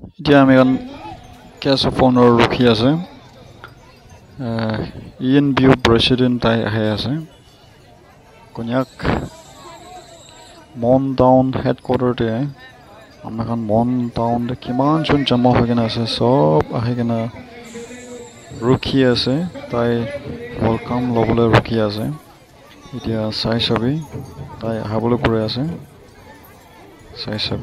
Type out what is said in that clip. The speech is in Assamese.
এতিয়া আমি এখন কেছ অফ অনাৰ ৰখি আছে। E N B U president তাই আহি আছে। কন্যাক মন টাউন হেডকোৱাৰ্টাৰতে আমি এখন মন টাউনতে কিমানজন জমা হৈ কিনে আছে চব আহি কিনে ৰখি আছে। তাই ৱেলকাম ল'বলৈ ৰখি আছে। এতিয়া চাই চাবি তাই আহাবলৈ কৈ আছে। চাই চাব।